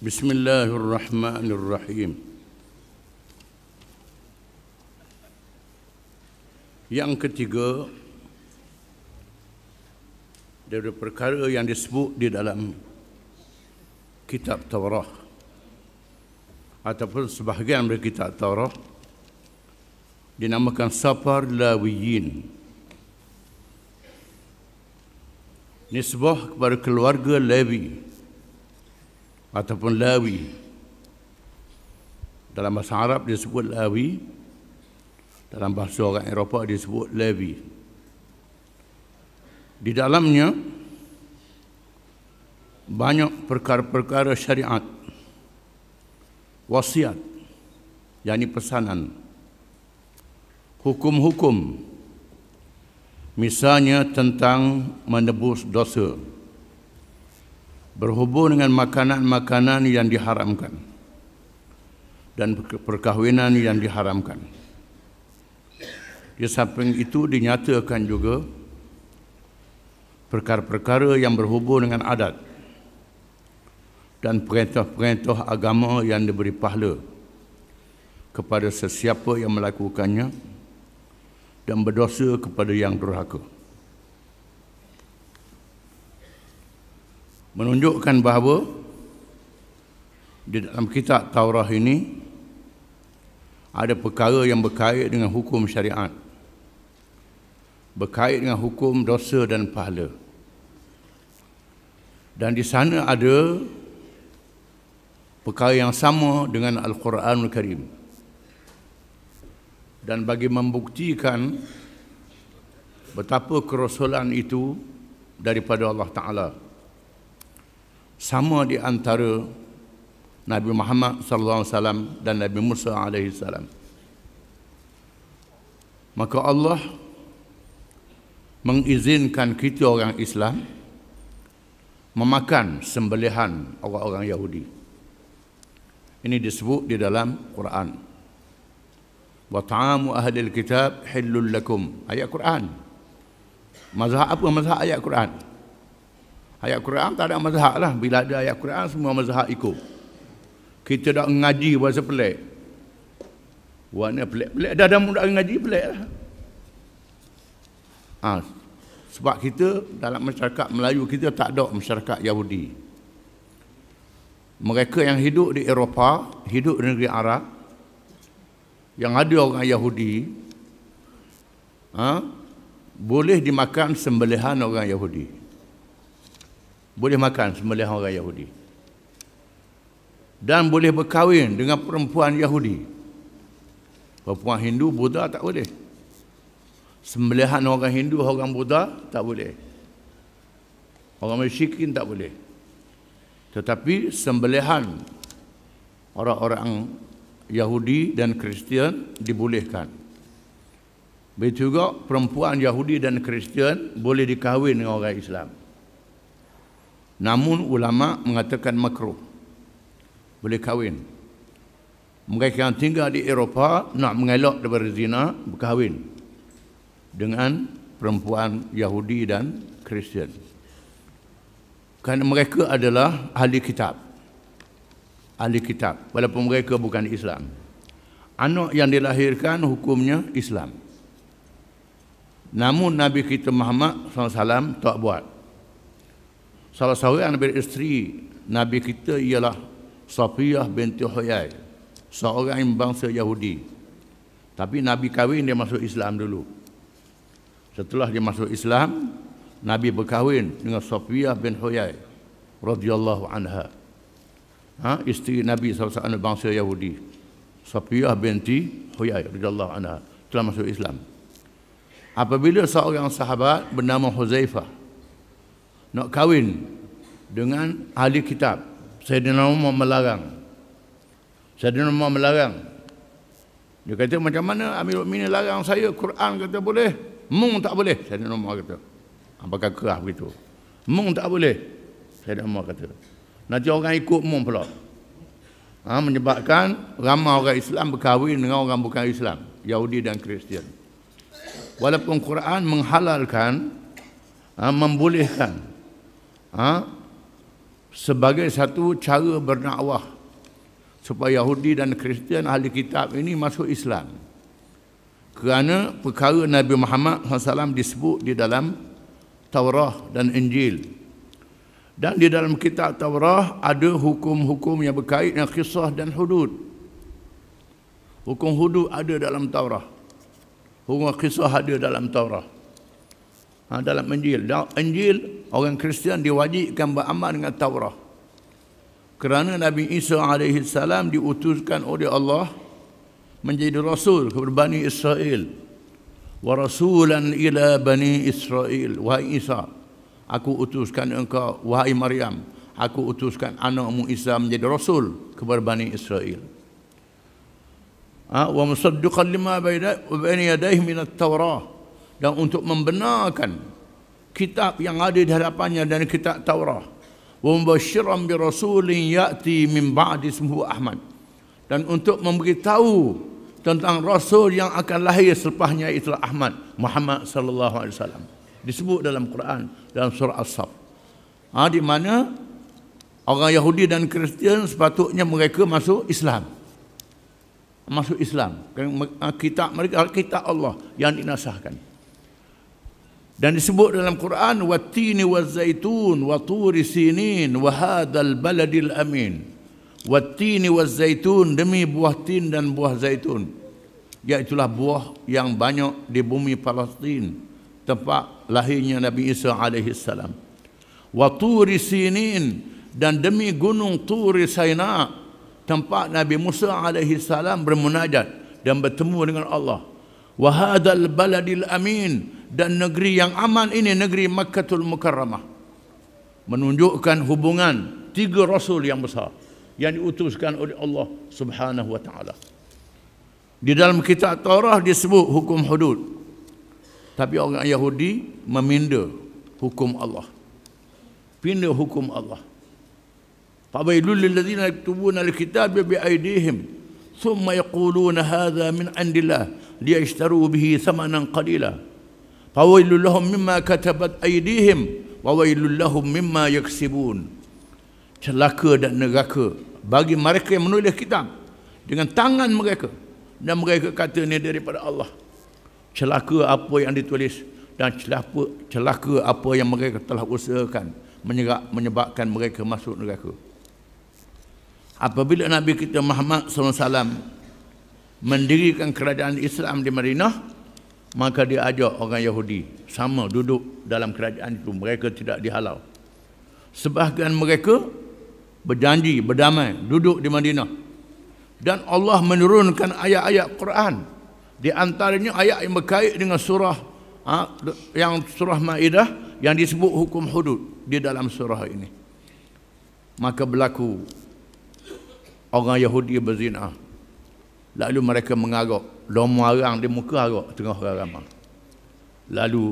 Bismillahirrahmanirrahim. Yang ketiga dari perkara yang disebut di dalam kitab Taurat ataupun sebahagian dari kitab Taurat dinamakan Safar Lawiyin. Nisbah kepada keluarga Lewi ataupun Lawi. Dalam bahasa Arab disebut Lawi, dalam bahasa orang Eropah disebut Levi. Di dalamnya banyak perkara-perkara syariat, wasiat, yakni pesanan, hukum-hukum, misalnya tentang menebus dosa, berhubung dengan makanan-makanan yang diharamkan dan perkahwinan yang diharamkan. Di samping itu dinyatakan juga perkara-perkara yang berhubung dengan adat dan perintah-perintah agama yang diberi pahala kepada sesiapa yang melakukannya dan berdosa kepada yang durhaka. Menunjukkan bahawa di dalam kitab Taurah ini ada perkara yang berkait dengan hukum syariat berkait dengan hukum dosa dan pahala. Dan di sana ada perkara yang sama dengan Al-Quranul Karim. Dan bagi membuktikan betapa kerasulan itu daripada Allah Ta'ala sama di antara Nabi Muhammad sallallahu alaihi wasallam dan Nabi Musa alaihi salam. Maka Allah mengizinkan kita orang Islam memakan sembelihan orang-orang Yahudi. Ini disebut di dalam Quran. Wa ta'amu ahli kitab hillul lakum. Ayat Quran. Mazhab apa mazhab ayat Quran? Ayat Quran tak ada mazhab lah. Bila ada ayat Quran, semua mazhab ikut. Kita dah ngaji bahasa pelik. Warna pelik-pelik. Dah dah mudah ngaji pelik lah. Ha, sebab kita dalam masyarakat Melayu, kita tak ada masyarakat Yahudi. Mereka yang hidup di Eropah, hidup di negeri Arab, yang ada orang Yahudi, ha, boleh dimakan sembelihan orang Yahudi boleh makan sembelihan orang Yahudi. Dan boleh berkahwin dengan perempuan Yahudi. Perempuan Hindu Buddha tak boleh. Sembelihan orang Hindu orang Buddha tak boleh. Orang Mesyikin tak boleh. Tetapi sembelihan orang-orang Yahudi dan Kristian dibolehkan. Begitu juga perempuan Yahudi dan Kristian boleh dikahwin dengan orang Islam Namun ulama mengatakan makruh. Boleh kahwin. Mereka yang tinggal di Eropah nak mengelak daripada zina berkahwin dengan perempuan Yahudi dan Kristian. Kerana mereka adalah ahli kitab. Ahli kitab. Walaupun mereka bukan Islam. Anak yang dilahirkan hukumnya Islam. Namun Nabi kita Muhammad SAW tak buat. Salah seorang dari isteri Nabi kita ialah Safiyah binti Huyai. Seorang yang bangsa Yahudi. Tapi Nabi kahwin dia masuk Islam dulu. Setelah dia masuk Islam, Nabi berkahwin dengan Safiyah bin Huyai radhiyallahu anha. Ha, isteri Nabi SAW bangsa Yahudi. Safiyah binti Huyai radhiyallahu anha telah masuk Islam. Apabila seorang sahabat bernama Huzaifah nak kahwin dengan ahli kitab. Sayyidina Umar melarang. Sayyidina Umar melarang. Dia kata macam mana Amirul Mukminin larang saya Quran kata boleh, mung tak boleh. Sayyidina Umar kata. Apakah kerah begitu? Mung tak boleh. Sayyidina Umar kata. Nanti orang ikut mung pula. Ha, menyebabkan ramai orang Islam berkahwin dengan orang bukan Islam, Yahudi dan Kristian. Walaupun Quran menghalalkan, ha, membolehkan ha, sebagai satu cara berdakwah supaya Yahudi dan Kristian ahli kitab ini masuk Islam. Kerana perkara Nabi Muhammad SAW disebut di dalam Taurah dan Injil. Dan di dalam kitab Taurah ada hukum-hukum yang berkait dengan kisah dan hudud. Hukum hudud ada dalam Taurah. Hukum kisah ada dalam Taurah. Ha, dalam Injil. Dalam Injil, orang Kristian diwajibkan beramal dengan Taurah kerana Nabi Isa AS diutuskan oleh Allah menjadi rasul kepada Bani Israel. Wa rasulan ila Bani Israel. Wahai Isa aku utuskan engkau. Wahai Maryam aku utuskan anakmu Isa menjadi rasul kepada Bani Israel. Ha, wa musaddiqan lima bayna yadayhi min at-taurah dan untuk membenarkan kitab yang ada di hadapannya dan kitab Taurat. Wa mubashiran bi rasulin ya'ti min ba'di ismuhu Ahmad. Dan untuk memberitahu tentang rasul yang akan lahir selepasnya itu Ahmad Muhammad sallallahu alaihi wasallam. Disebut dalam Quran dalam surah As-Saff ha, di mana orang Yahudi dan Kristian sepatutnya mereka masuk Islam. Masuk Islam. Kitab mereka kitab Allah yang dinasahkan dan disebut dalam Quran wattini wazaitun wa turi sinin wa hadzal baladil amin. Wattini wazaitun demi buah tin dan buah zaitun. Iaitulah buah yang banyak di bumi Palestin. Tempat lahirnya Nabi Isa alaihi salam. Wa turi sinin dan demi gunung Turi Saina tempat Nabi Musa alaihi salam bermunajat dan bertemu dengan Allah wa hadzal baladil amin dan negeri yang aman ini negeri Makkatul Mukarramah menunjukkan hubungan tiga rasul yang besar yang diutuskan oleh Allah Subhanahu wa taala. Di dalam kitab Taurat disebut hukum hudud. Tapi orang Yahudi meminda hukum Allah. Pindah hukum Allah. Fawailul lil ladzina yaktubuna al-kitaba bi aydihim thumma yaquluna hadha min 'indillah bihi thamanan qalila Fawailul lahum mimma katabat aydihim wa wailul lahum mimma yaksibun. Celaka dan neraka bagi mereka yang menulis kitab dengan tangan mereka dan mereka kata ini daripada Allah. Celaka apa yang ditulis dan celaka celaka apa yang mereka telah usahakan menyebab, menyebabkan mereka masuk neraka. Apabila Nabi kita Muhammad SAW mendirikan kerajaan Islam di Madinah, maka dia ajak orang Yahudi sama duduk dalam kerajaan itu. Mereka tidak dihalau. Sebahagian mereka berjanji berdamai duduk di Madinah. Dan Allah menurunkan ayat-ayat Quran. Di antaranya ayat yang berkait dengan surah ha, yang surah Maidah yang disebut hukum hudud di dalam surah ini. Maka berlaku orang Yahudi berzina lalu mereka mengaruk lomo arang di muka agak tengah orang ramai. Lalu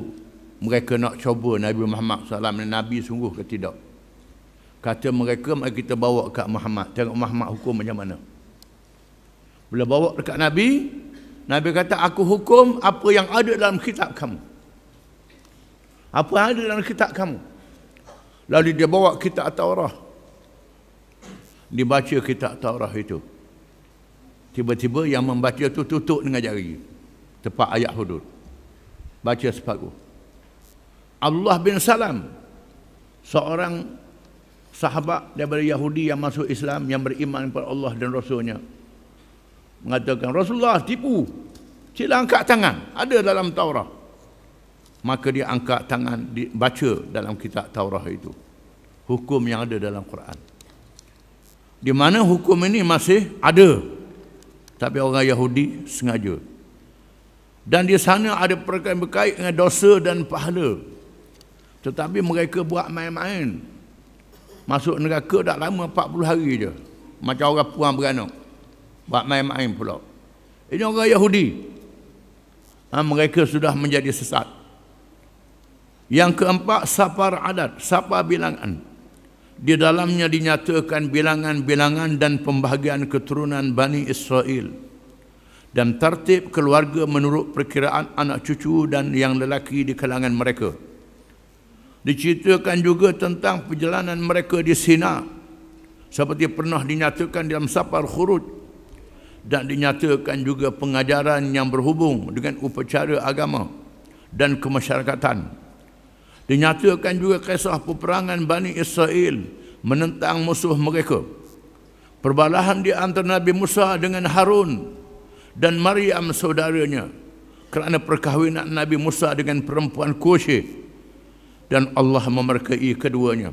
mereka nak cuba Nabi Muhammad SAW Nabi sungguh ke tidak. Kata mereka, mari kita bawa ke Muhammad. Tengok Muhammad hukum macam mana. Bila bawa dekat Nabi, Nabi kata, aku hukum apa yang ada dalam kitab kamu. Apa yang ada dalam kitab kamu. Lalu dia bawa kitab Taurah. Dibaca kitab Taurah itu. Tiba-tiba yang membaca itu tutup dengan jari. Tepat ayat hudud. Baca separuh. Allah bin Salam. Seorang sahabat daripada Yahudi yang masuk Islam. Yang beriman kepada Allah dan Rasulnya. Mengatakan Rasulullah tipu. Sila angkat tangan. Ada dalam Taurah. Maka dia angkat tangan. Baca dalam kitab Taurah itu. Hukum yang ada dalam Quran. Di mana hukum ini masih ada tapi orang Yahudi sengaja. Dan di sana ada perkara yang berkait dengan dosa dan pahala. Tetapi mereka buat main-main. Masuk neraka tak lama 40 hari je. Macam orang puan beranak. Buat main-main pula. Ini orang Yahudi. Ha, mereka sudah menjadi sesat. Yang keempat, sapar adat. Sapar bilangan. Di dalamnya dinyatakan bilangan-bilangan dan pembahagian keturunan Bani Israel dan tertib keluarga menurut perkiraan anak cucu dan yang lelaki di kalangan mereka. Diceritakan juga tentang perjalanan mereka di Sina seperti pernah dinyatakan dalam Safar Khuruj dan dinyatakan juga pengajaran yang berhubung dengan upacara agama dan kemasyarakatan. Dinyatakan juga kisah peperangan Bani Israel menentang musuh mereka. Perbalahan di antara Nabi Musa dengan Harun dan Maryam saudaranya kerana perkahwinan Nabi Musa dengan perempuan Kushi dan Allah memerkai keduanya.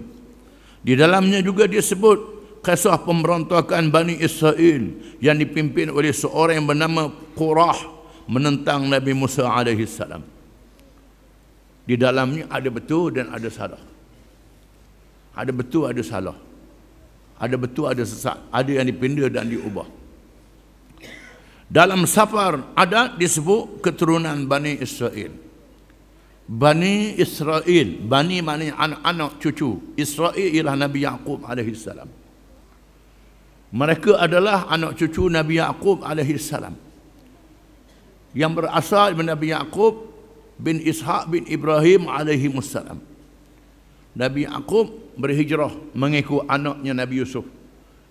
Di dalamnya juga disebut kisah pemberontakan Bani Israel yang dipimpin oleh seorang yang bernama Qurah menentang Nabi Musa alaihi salam. Di dalamnya ada betul dan ada salah. Ada betul ada salah. Ada betul ada sesat, ada yang dipindah dan diubah. Dalam safar ada disebut keturunan Bani Israel. Bani Israel, Bani maknanya anak-anak cucu. Israel ialah Nabi Yaqub alaihi salam. Mereka adalah anak cucu Nabi Yaqub alaihi salam. Yang berasal dari Nabi Yaqub bin Ishaq bin Ibrahim alaihi salam. Nabi Yaqub berhijrah mengikut anaknya Nabi Yusuf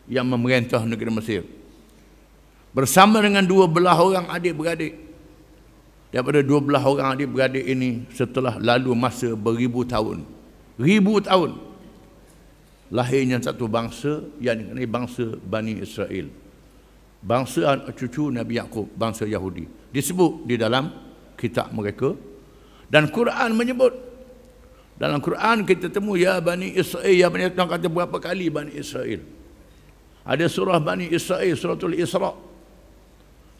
yang memerintah negeri Mesir. Bersama dengan dua belah orang adik-beradik. Daripada dua belah orang adik-beradik ini setelah lalu masa beribu tahun. Ribu tahun. Lahirnya satu bangsa yang ini bangsa Bani Israel. Bangsa cucu Nabi Yaakob bangsa Yahudi. Disebut di dalam kitab mereka dan Quran menyebut dalam Quran kita temu ya Bani Israel ya Bani Israel kata berapa kali Bani Israel ada surah Bani Israel suratul Isra'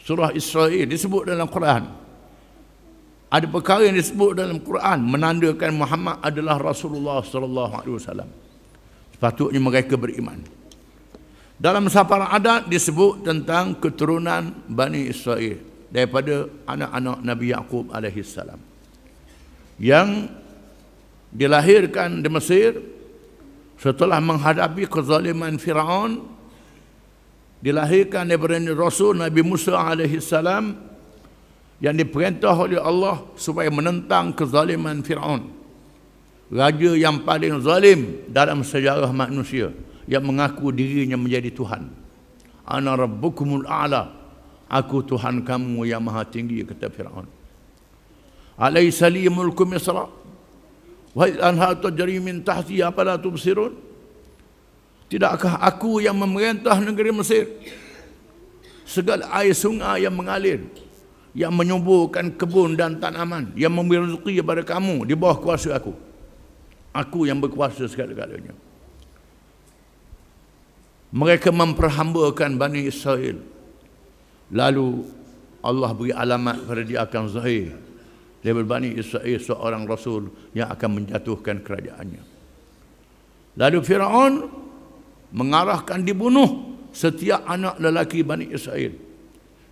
surah Israel disebut dalam Quran. Ada perkara yang disebut dalam Quran menandakan Muhammad adalah Rasulullah sallallahu alaihi wasallam. Sepatutnya mereka beriman. Dalam safar adat disebut tentang keturunan Bani Israel daripada anak-anak Nabi Yaqub alaihi salam. Yang dilahirkan di Mesir setelah menghadapi kezaliman Firaun dilahirkan daripada Rasul Nabi Musa alaihi salam yang diperintah oleh Allah supaya menentang kezaliman Firaun. Raja yang paling zalim dalam sejarah manusia yang mengaku dirinya menjadi Tuhan. Ana rabbukumul a'la. Aku Tuhan kamu yang maha tinggi kata Firaun. Alaysa li mulku Misra? Wa anha tajri min tahti afala tubsirun? Tidakkah aku yang memerintah negeri Mesir? Segala air sungai yang mengalir, yang menyuburkan kebun dan tanaman, yang memberi rezeki kepada kamu di bawah kuasa aku. Aku yang berkuasa segala-galanya. Mereka memperhambakan Bani Israel. Lalu Allah beri alamat pada dia akan zahir. Daripada Bani Israel seorang Rasul yang akan menjatuhkan kerajaannya. Lalu Fir'aun mengarahkan dibunuh setiap anak lelaki Bani Israel.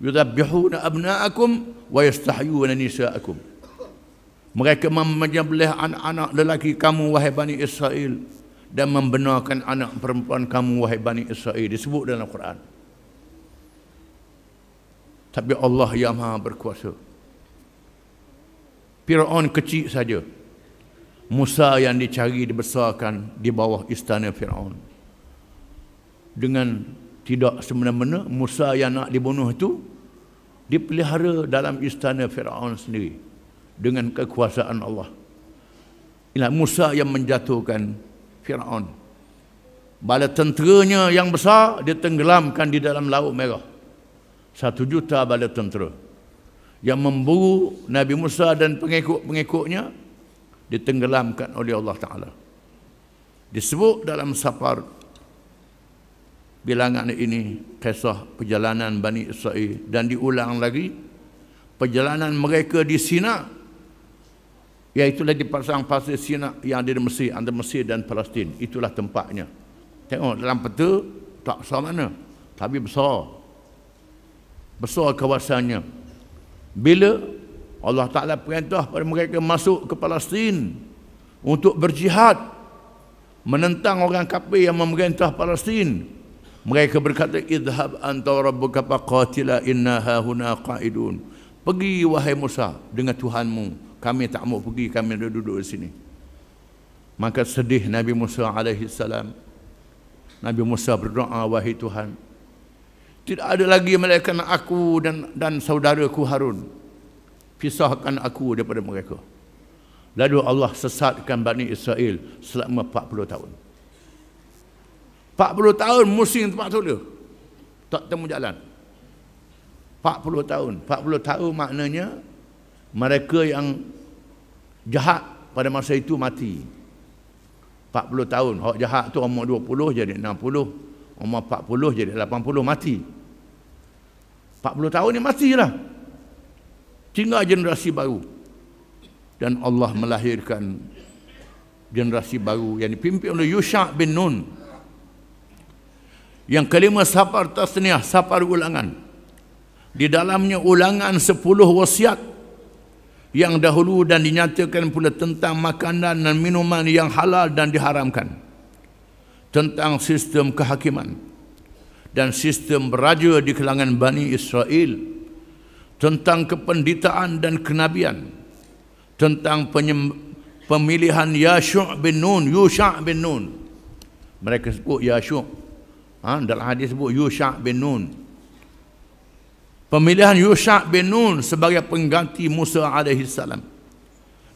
Yudhabbihuna abna'akum wa yastahyuna nisa'akum. Mereka menyembelih anak-anak lelaki kamu wahai Bani Israel dan membenarkan anak perempuan kamu wahai Bani Israel disebut dalam Quran. Tapi Allah yang Maha berkuasa. Firaun kecil saja. Musa yang dicari dibesarkan di bawah istana Firaun dengan tidak semena-mena Musa yang nak dibunuh itu dipelihara dalam istana Firaun sendiri dengan kekuasaan Allah. Inilah Musa yang menjatuhkan Firaun. Bala tenteranya yang besar ditenggelamkan di dalam laut merah. Satu juta bala tentera yang memburu Nabi Musa dan pengikut-pengikutnya ditenggelamkan oleh Allah Ta'ala. Disebut dalam safar bilangan ini kisah perjalanan Bani Israel dan diulang lagi perjalanan mereka di Sina iaitulah di pasang pasir Sina yang ada di Mesir antara Mesir dan Palestin. Itulah tempatnya. Tengok dalam peta tak besar mana tapi besar. Besar kawasannya bila Allah Ta'ala perintah pada mereka masuk ke Palestin untuk berjihad menentang orang kafir yang memerintah Palestin mereka berkata, Idhab anta rabbuka faqatila inna hahuna qa'idun. Pergi wahai Musa dengan Tuhanmu. Kami tak mau pergi, kami ada duduk di sini. Maka sedih Nabi Musa alaihi salam. Nabi Musa berdoa, wahai Tuhan, tidak ada lagi malaikat aku dan dan saudaraku Harun. Pisahkan aku daripada mereka. Lalu Allah sesatkan Bani Israel selama 40 tahun. 40 tahun musim tempat tu dia. Tak temu jalan. 40 tahun. 40 tahun maknanya mereka yang jahat pada masa itu mati. 40 tahun. Orang jahat tu umur 20 jadi 60 umur 40 jadi 80 mati. 40 tahun ni matilah tinggal generasi baru. Dan Allah melahirkan generasi baru yang dipimpin oleh Yusha bin Nun. Yang kelima sapar tasniah sapar ulangan. Di dalamnya ulangan 10 wasiat yang dahulu dan dinyatakan pula tentang makanan dan minuman yang halal dan diharamkan tentang sistem kehakiman dan sistem beraja di kalangan Bani Israel tentang kependitaan dan kenabian tentang pemilihan Yashu' bin Nun Yusha' bin Nun. Mereka sebut Yashu' ha, dalam hadis sebut Yusha' bin Nun. Pemilihan Yusha' bin Nun sebagai pengganti Musa alaihi salam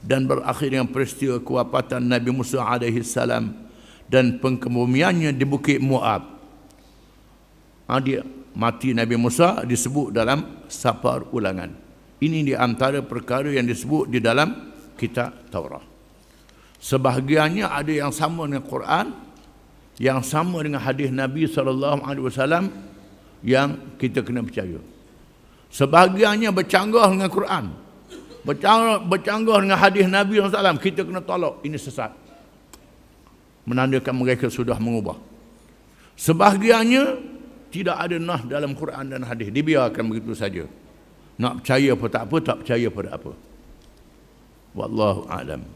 dan berakhir dengan peristiwa kewafatan Nabi Musa alaihi salam dan pengkebumiannya di Bukit Muab. Ha, dia mati Nabi Musa disebut dalam sapar ulangan. Ini di antara perkara yang disebut di dalam kitab Taurat. Sebahagiannya ada yang sama dengan Quran, yang sama dengan hadis Nabi sallallahu alaihi wasallam yang kita kena percaya. Sebahagiannya bercanggah dengan Quran. Bercanggah, bercanggah dengan hadis Nabi sallallahu alaihi wasallam, kita kena tolak. Ini sesat menandakan mereka sudah mengubah. Sebahagiannya tidak ada nah dalam Quran dan hadis. Dibiarkan begitu saja. Nak percaya apa tak apa, tak percaya pada apa. Wallahu a'lam.